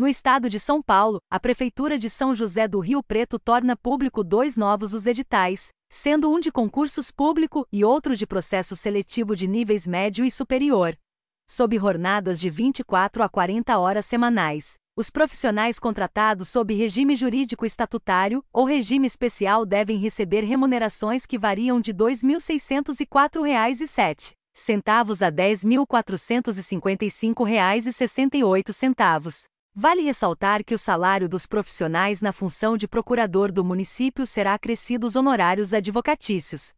No estado de São Paulo, a Prefeitura de São José do Rio Preto torna público dois novos os editais, sendo um de concursos público e outro de processo seletivo de níveis médio e superior. Sob jornadas de 24 a 40 horas semanais, os profissionais contratados sob regime jurídico estatutário ou regime especial devem receber remunerações que variam de R$ 2.604,07 centavos a R$ 10.455,68. Vale ressaltar que o salário dos profissionais na função de procurador do município será acrescido os honorários advocatícios.